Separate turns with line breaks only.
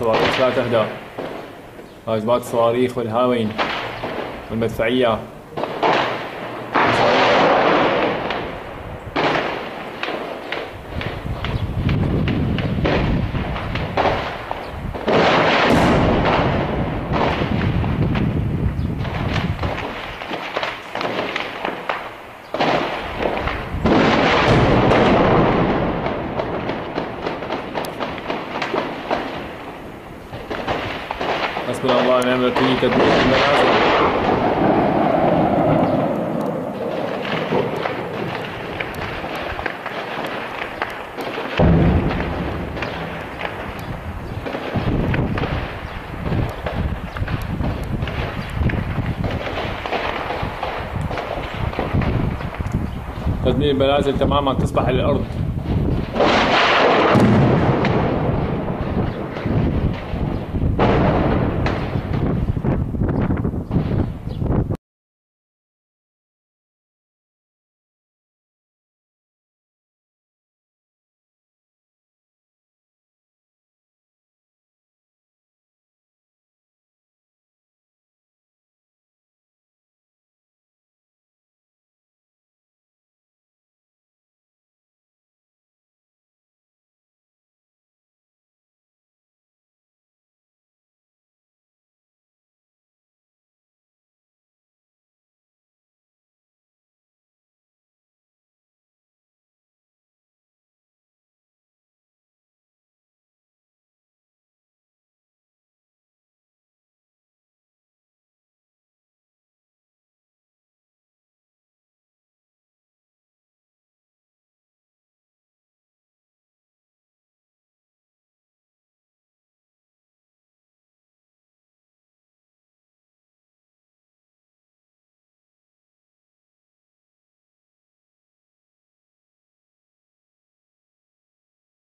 الصواريخ لا تهدأ. هاجمات الصواريخ والهاوين والمدفعية. حسبنا الله ونعم الوكيل تدمير المنازل تدمير المنازل تماما تصبح الأرض.